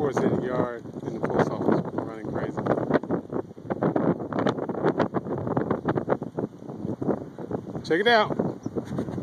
towards the yard in the post office running crazy. Check it out.